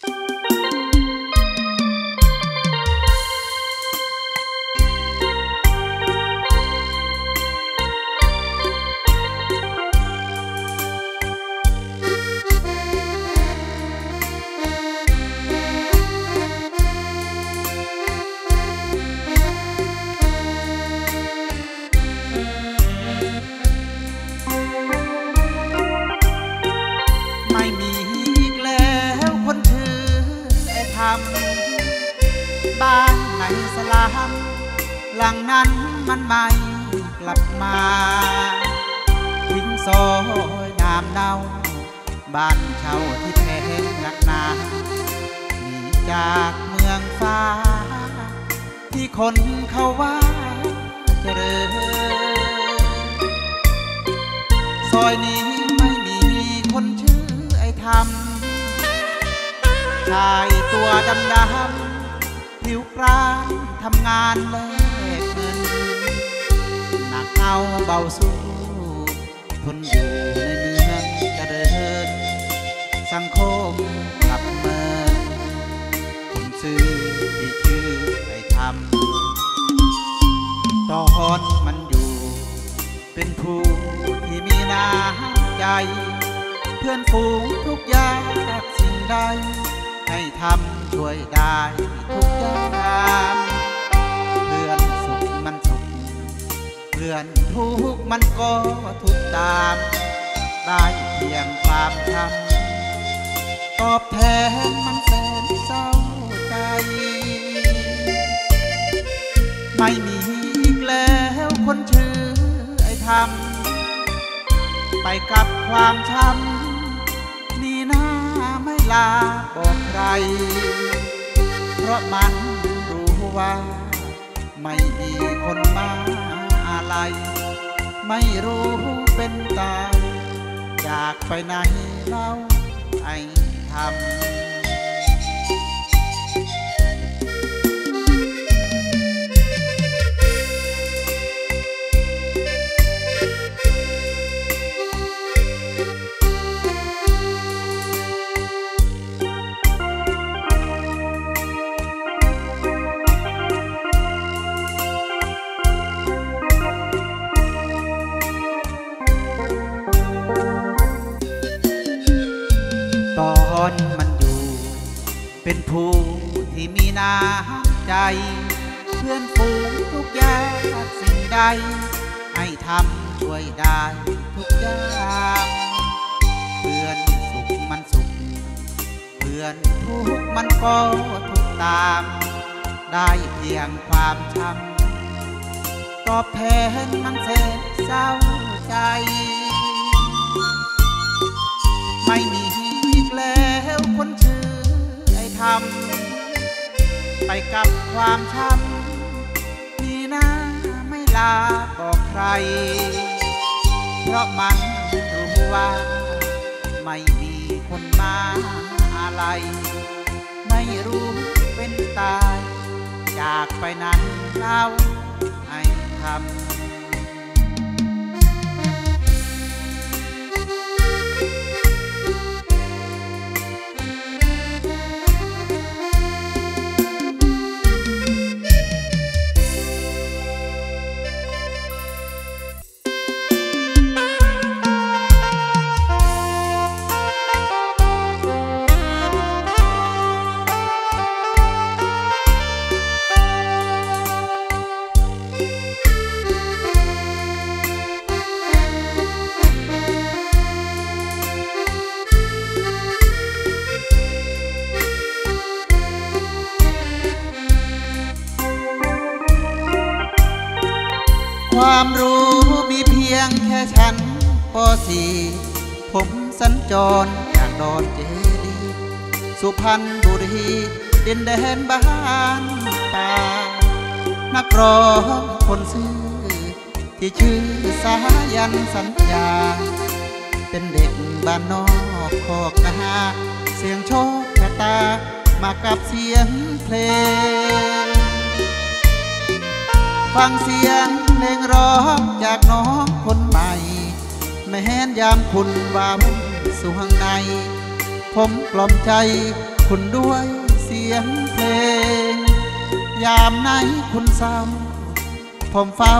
ไม่ จากเมืองฟ้า ที่คนเขาว่าเจริญซอยนี้ไม่มีคนชื่อไอ้ทำชายตัวดำดำๆผิวกรานทำงานแลกเงิน หนักเอาเบาสู้ทนอยู่ในเมืองเจริญสังคม ซื้อที่ชื่อไอ้ทำตอนมันอยู่ เป็นผู้ที่มีน้ำใจ เพื่อนฝูงทุกอยางสิ่งใด ให้ทำช่วยได้ทุกอย่างเพื่อนสุขมันสุข เพื่อนทุกข์มันก็ทุกข์ตาม ได้เพียงความทำตอบแทนมันแสนเศร้า ไม่มีอีกแล้วคนชื่อไอ้ทำไปกับความช้ำนี่หน้าไม่ลาบอกใคร เพราะมันรู้ว่า ไม่มีคนมาอะไร ไม่รู้เป็นตายจากไปไหนเล่าไอ้ทำ เป็นผู้ที่มีน้ำใจ เพื่อนฝูงทุกอย่างสิ่งใด ให้ทำช่วยได้ทุกอย่างเพื่อนสุขมันสุข เพื่อนทุกข์มันก็ทุกตาม ได้เพียงความช้ำตอบแทนมันแสนเศร้าใจ ไม่มีอีกแล้วคนชื่อ ไอ้ทำไปกับความช้ำนี่นะไม่ลาบอกใคร เพราะมันรู้ว่าไม่มีคนมาอะไร ไม่รู้เป็นตาย จากไปไหนเล่าไอ้ทำ ความรู้มีเพียงแค่ฉันปสี่ผมสัญจรจากดอนเจดีย์สุพรรณบุรีดินแดนบ้านป่านักร้องคนซื่อ ที่ชื่อสายันสัญญา เป็นเด็กบ้านนอกคอกนาเสียงโชคชะตามากับเสียงเพลง ฟังเสียงเพลงร้องจากน้องคนใหม่ แม้นยามคุณว่าวุ่นสวงใน ผมกล่อมใจคุณด้วยเสียงเพลง ยามไหนคุณเศร้าผมเฝ้า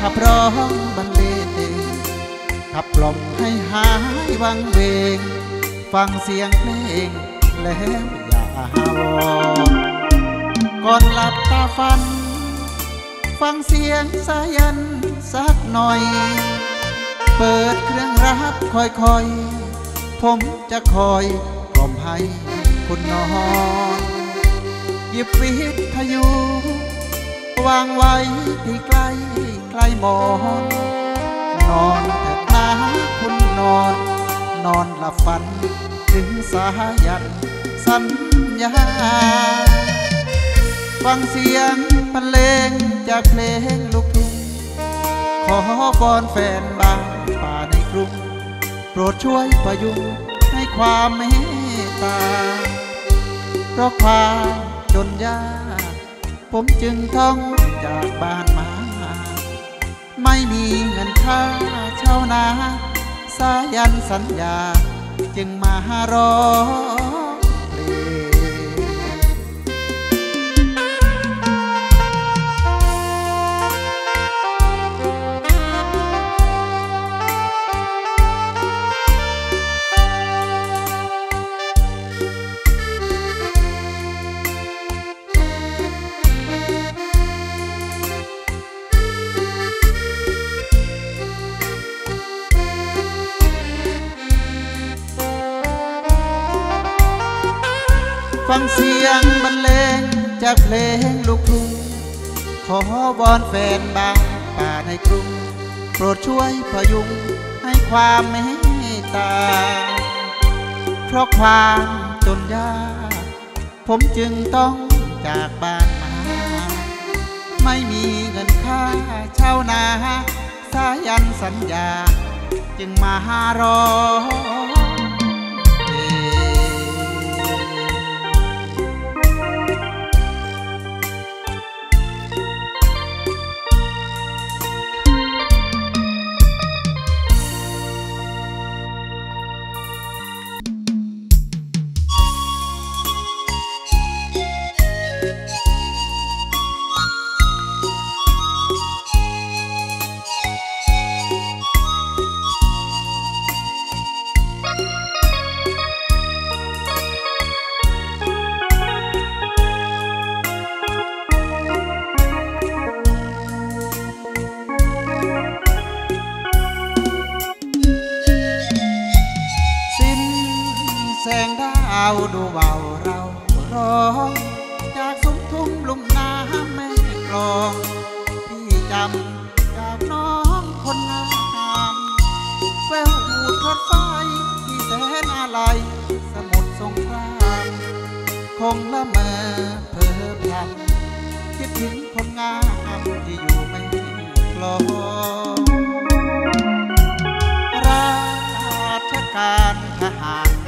ขับร้องบรรเลงขับกล่อมให้หายวังเวง ฟังเสียงเพลงแล้วอย่าวอนก่อนหลับตาฝัน ฟังเสียงสายันสักหน่อย เปิดเครื่องรับค่อยๆ ผมจะคอยกล่อมให้คุณนอนหยิบวิทยุ วางไว้ที่ใกล้ใกล้หมอน นอนเถิดนะคุณนอน นอนหลับฝัน ถึงสายันสัญญา ฟังเสียงบรรเลงจากเพลงลูกทุ่งขอบอนแฟนบานป่าในกรุง โปรดช่วยประยุงให้ความเมตตา เพราะความจนยากผมจึงต้องจากบ้านมา ไม่มีเงินค่าเช่านาสายันสัญญา จึงมาร้อง ฟังเสียงบรรเลงจากเพลงลูกทุ่งขอวอนแฟนบ้านป่าในกรุง โปรดช่วยพยุงให้ความเมตตา เพราะความจนยากผมจึงต้องจากบ้านมา ไม่มีเงินค่าเช่านาสายันสัญญา จึงมาหารอาวดูเบาเราร้อง จากสุมทุ่งลุ่มน้ำแม่กลอง พี่จำจากน้องคนงามแววหูดรถไฟที่แสนอะไร สมุทรสงครามคงละเมอเพ้อพลันคิดถึงคนงามที่อยู่ไม่กลองราชการทหาร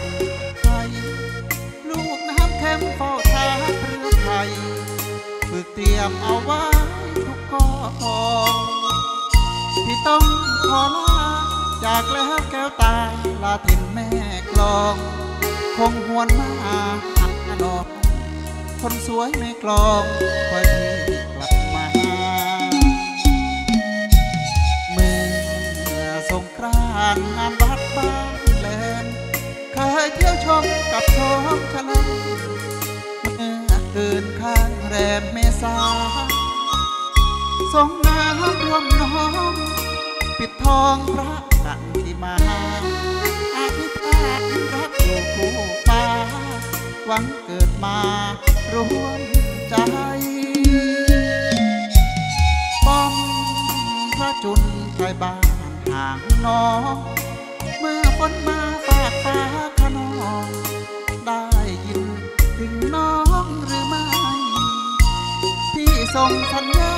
น้ำเข้มเฝ้าทาเรือไทยฝึกเตรียมเอาไว้ทุกกองที่ต้องขอลาจากแล้วแก้วตาลาถิ่นแม่กลอง คงหวนมาหักนอกคนสวยไม่กลองคอยพี่กลับมาเมื่อสงกรานต์งานวัดบ้านแหลมเคยเที่ยวชมกับชมทะเล ข้างแรมเมษาสงน้ำรวมน้องปิดทองพระกันที่มาอธิษฐานรักอยู่คู่ฟ้าหวังเกิดมารวมใจป้อมพระจุลไทยบ้านห่างน้องเมื่อฝนมา ส่งสัญญา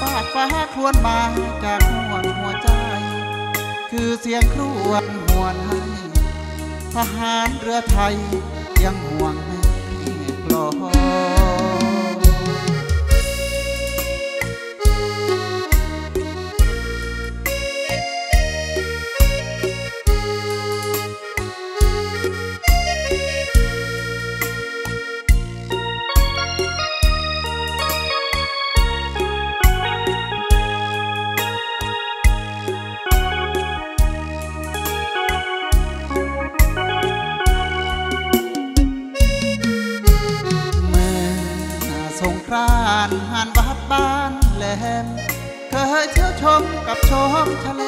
ปาดฟ้าครวนมาจากห่วงหัวใจ คือเสียงครวญหวนให้ทหารเรือไทยยังห่วงแม่กลอง หานวัดบ้านแหลม เคยเที่ยวชมกับชมทะเล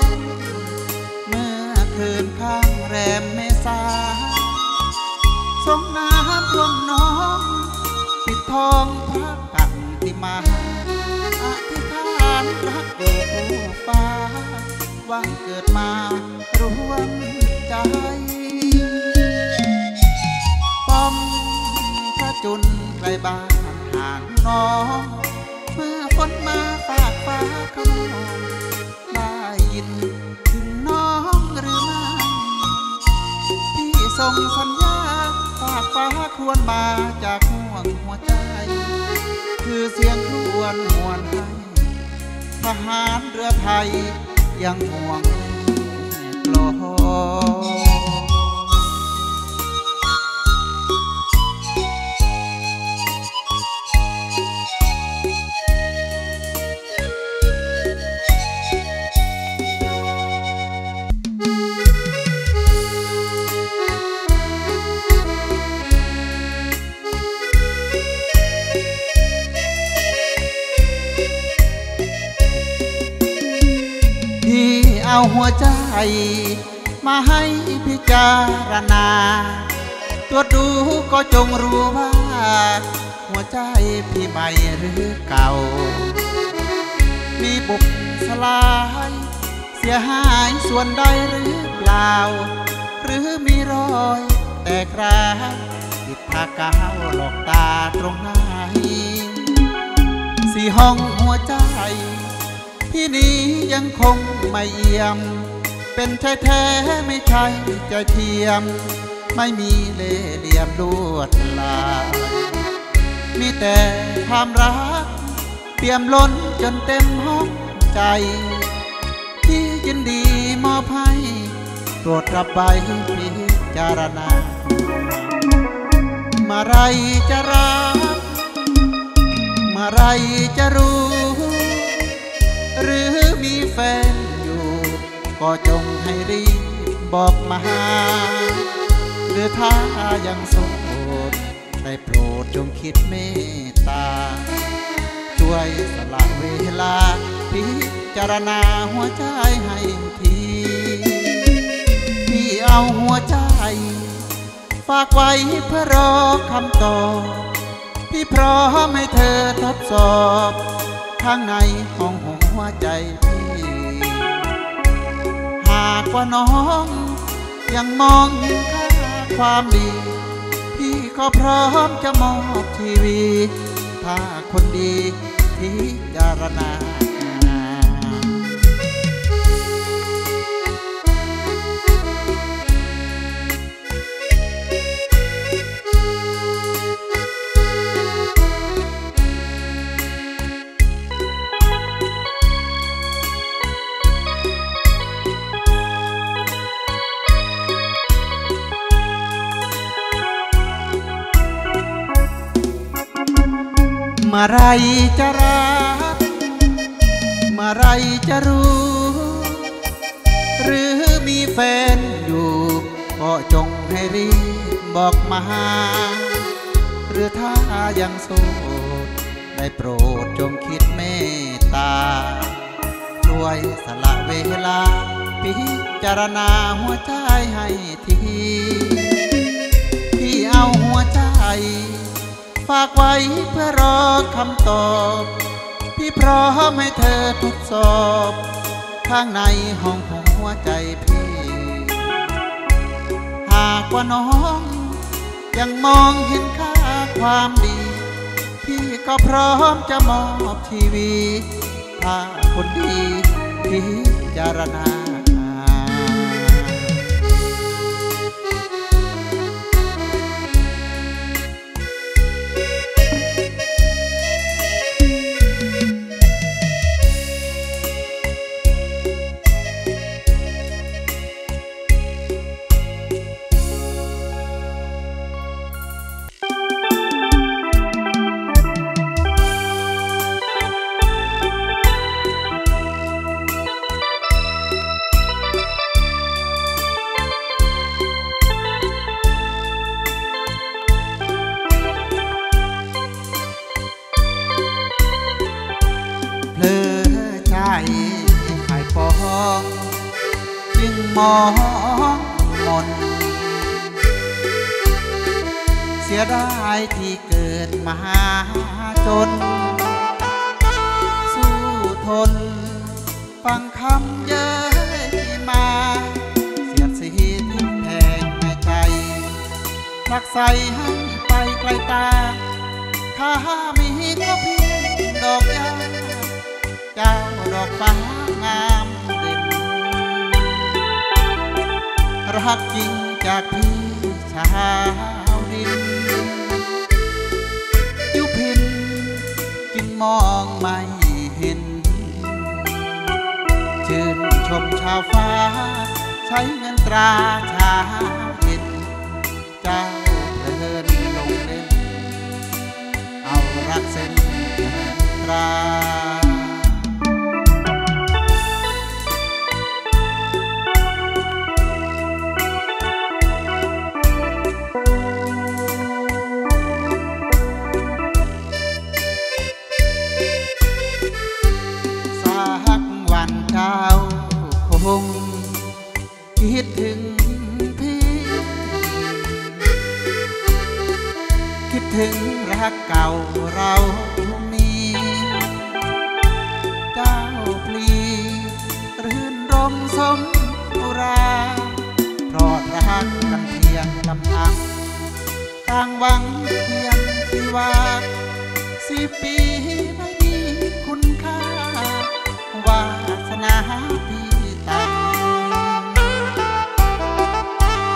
เมื่อคืนข้างแรมเมษาสงน้ำท่วมน้อง ปิดทองพระกันติมาอธิษฐานรักอยู่คู่ฟ้าวังเกิดมารวมใจป้อมพระจุนไกลบ้านางน้องเมื่อฝนมาฝากฟ้าขนองได้ยินถึงน้องหรือไม่ที่ส่งสัญญาฝากฟ้าครวญมาจากห่วงหัวใจ คือเสียงครวญหวนให้ทหารเรือไทยยังห่วงโลกที่ เอาหัวใจ มาให้พิจารณาตรวจดูก็จงรู้ว่า หัวใจพี่ใหม่หรือเก่า มีบุบสลาย เสียหายส่วนใดหรือเปล่า หรือมีรอยแตกร้าติดทากาวหลอกตาตรงไหนสี่ห้องหัวใจ ที่นี้ยังคงไม่เอี่ยม เป็นชายแท้ไม่ใช่ใจเทียม ไม่มีเล่เหลี่ยมลวดลายมีแต่ความรัก เปี่ยมล้นจนเต็มห้องใจ ที่ยินดีมอบให้โปรดรับไปพิจารณาเมื่อไรจะรักเมื่อไรจะรู้ หรือมีแฟนอยู่ ก็จงให้รีบบอกมาหรือถ้ายังโสดได้โปรดจงคิดเมตตา ช่วยสละเวลา พิจารณาหัวใจให้ทีพี่เอาหัวใจ ฝากไว้เพื่อรอคำตอบพี่พร้อมให้เธอทดสอบ ข้างในของหัวใจพี่หากว่าน้องยังมองเห็นค่าความดี พี่ก็พร้อมจะมอบทีวี ถ้าคนดีพิจารณา มื่อไรจะรักเมื่อไรจะรู้ หรือมีแฟนอยู่ก็จงให้รีบบอกมาหรือถ้ายังโสด ได้โปรดจงคิดเมตตา ช่วยสละเวลา พิจารณาหัวใจให้ทีพี่เอาหัวใจ ฝากไว้เพื่อรอคำตอบ พี่พร้อมให้เธอทดสอบ ข้างในห้องของหัวใจพี่ หากว่าน้อง ยังมองเห็นค่าความดี พี่ก็พร้อมจะมอบทีวีถ้าคนดีพิจารณา มองมน เสียดายที่เกิดมาจน สู้ทน ฟังคำเย้ยมา เสียดสีทิ้งแทงในใจรักใสให้ไปไกลตาถ้ามีก็เพียงดอกยาเจ้าดอกฟ้างาม รักจริงจากพี่ชาวดินยุพินจึงมองไม่เห็น ชื่นชมชาวฟ้า ใช้เงินตราชา ถึงรักเก่าเรามี เจ้าพลีรื่นรมสมราเพราะรักกันเพียงลำพังต่างหวังเพียงที่ว่าสิปีไม่มีคุณค่าวาสนาพี่ตัง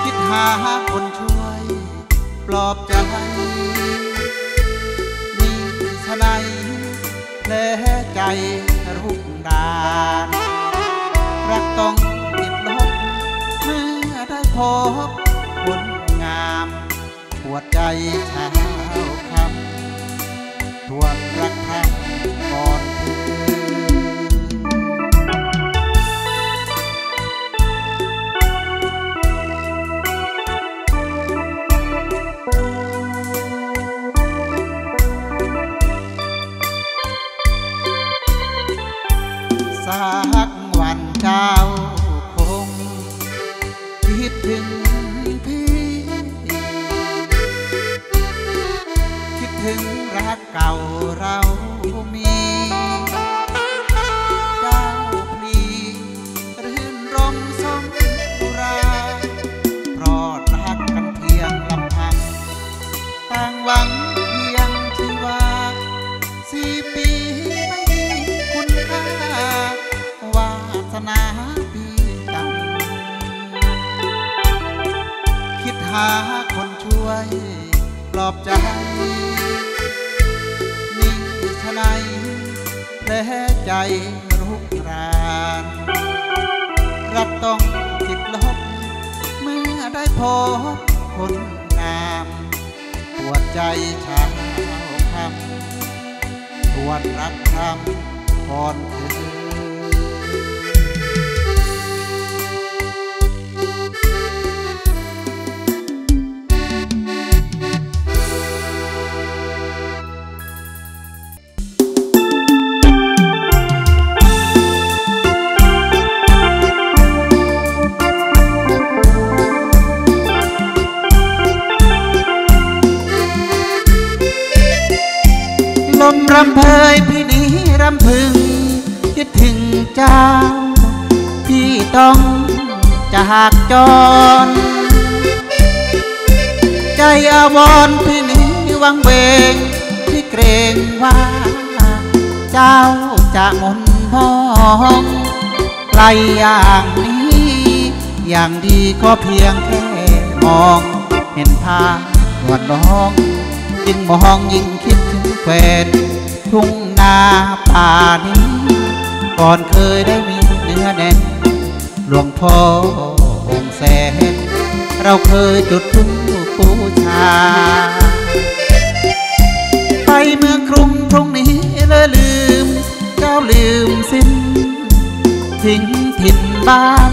คิดหาคนช่วย ปลอบใจ ชะไหนแผลใจรุกดานรักต้องติดลบเมื่อได้พบคนงามปวดใจแช้าคนช่วยปลอบใจ นี่ชะไหนแผลใจรุกรานรักต้องติดลบ เมื่อได้พบคนงามปวดใจช้าคำปวดรักคำก่อนเธอ จร ใจอาวรณ์พี่นี้วังเวงพี่เกรงว่า เจ้าจะงนมองไกลอย่างนี้ อย่างดีก็เพียงแค่มอง เห็นภาพวดน้องยิ่งมองยิ่งคิดถึงแฟนทุ่งนาป่านี้ ก่อนเคยได้มีเนื้อแน่นหลวงพ่อ แสน เราเคยจุดธูปบูชา ไปเมืองกรุงตรงนี้เลยลืม เจ้าลืมสิ้น ทิ้งถิ่นบ้าน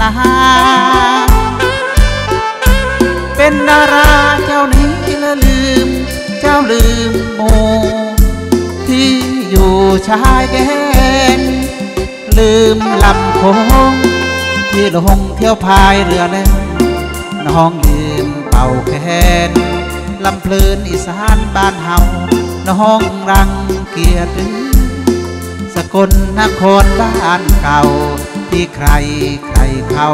นาเป็นดาราเจ้านี้ละลืม เจ้าลืมหมู่ที่อยู่ชายแดน ลืมลำโคง ที่ลงเที่ยวพายเรือเล่นน้องยืนเป่าแคนลำเพลินอีสานบ้านเฮาน้องรังเกียจหรือสกลนครบ้านเก่า ที่ใครใครเขา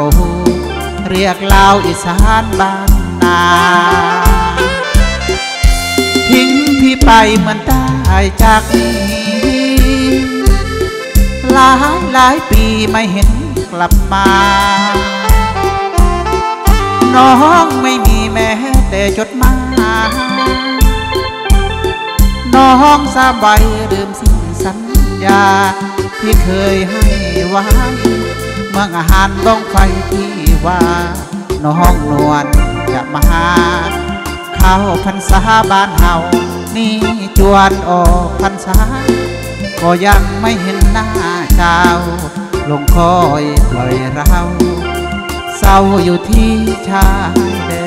เรียกลาวอีสานบ้านนาทิ้งพี่ไปเหมือนตายจากนี้ หลายหลายปีไม่เห็น กลับมา น้องไม่มีแม้แต่จดหมายน้องสาใบลืมสิ้นสัญญา ที่เคยให้ไว้เมื่ออาหารบ้องไฟที่ว่า น้องนวลจะมาหาเข้าพรรษาบ้านเฮานี่จวนออกพรรษา ก็ยังไม่เห็นหน้าเจ้า ลงคอยปล่อยเราเศร้าอยู่ที่ชายแดน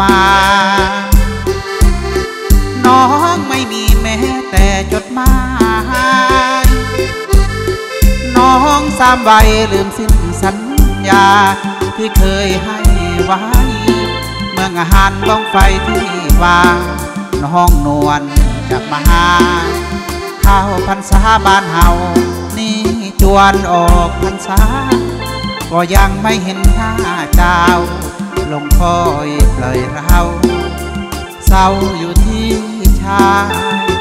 มา น้องไม่มีแม้แต่จดหมาย น้องสามใบลืมสิ้นสัญญาที่เคยให้ไว้ เมื่องาหารบ้องไฟที่วางน้องนวลจะมาหาข้าวพรรษาบ้านเฮานี่จวนออกพรรษา ก็ยังไม่เห็นหน้าเจ้า ลงคอยปล่อยเราเศร้าอยู่ที่ชาย